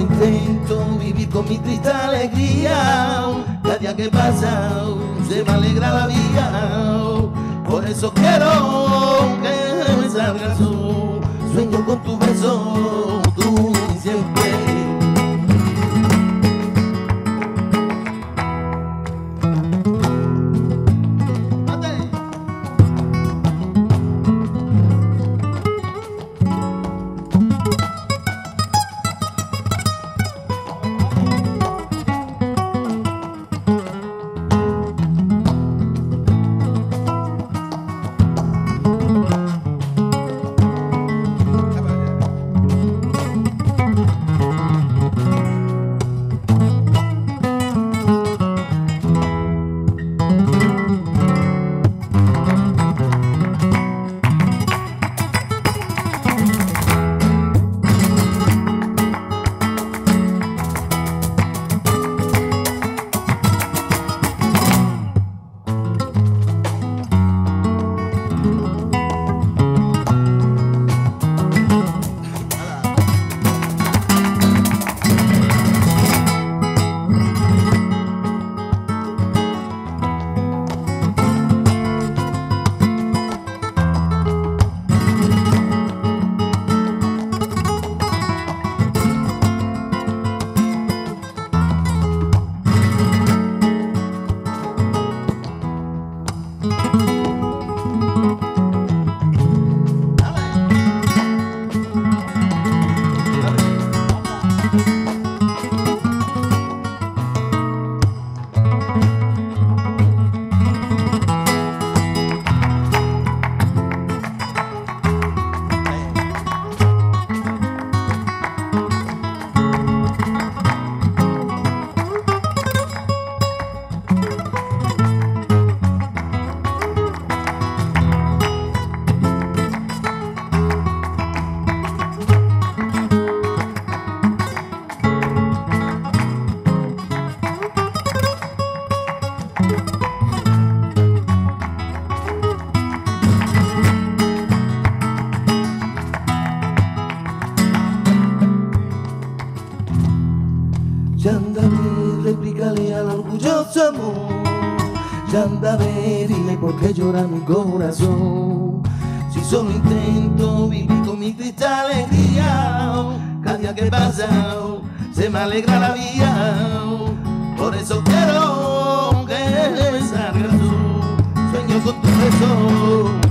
intento vivir con mi triste alegría, cada día que pasa se me alegra la vida. Por eso quiero que me salga su sueño con tu beso, tú siempre. Al orgulloso amor. Anda a ver, por qué llora mi corazón. Si solo intento vivir con mi triste alegría, cada día que pasa se me alegra la vida. Por eso quiero que me salga tu sueño con tu beso.